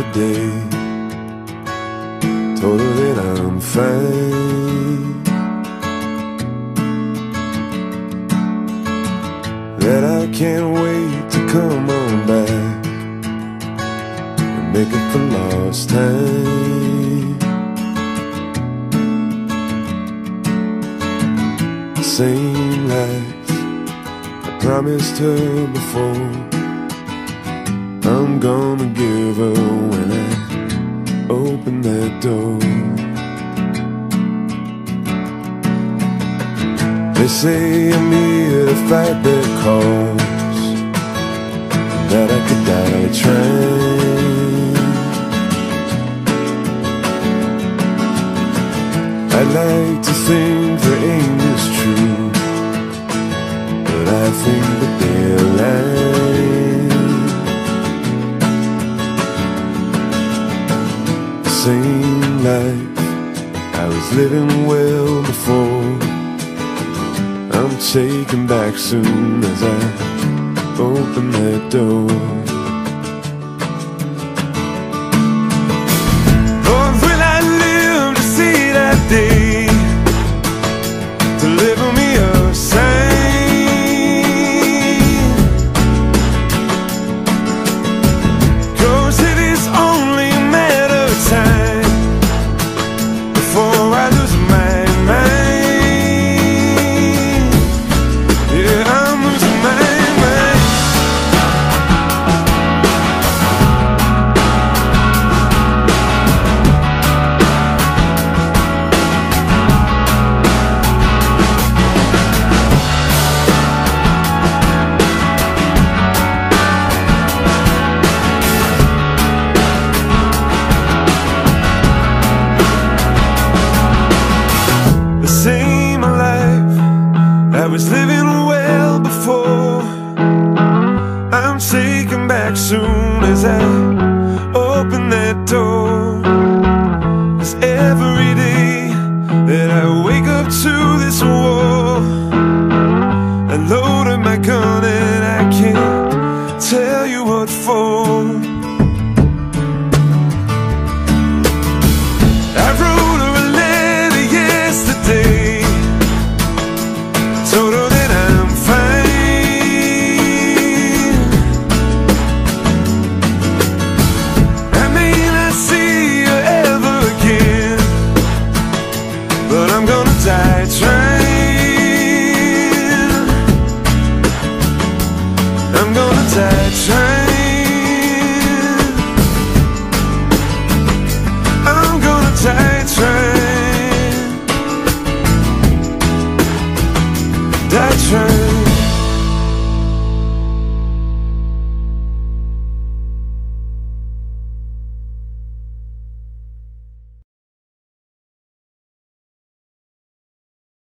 yesterday. Told her that I'm fine. That I can't wait to come on back and make up for lost time. Same life I promised her before. I'm gonna give her when I open that door. They say I'm here to fight their cause, that I could die trying. I like to think the aim is true, but I think Same life I was living well before. I'm taken back soon as I open that door. I'm back soon as I open that door. Cause every day that I wake up to this war, I load up my gun and I can't tell you what for. but I'm gonna die trying. I'm gonna die trying.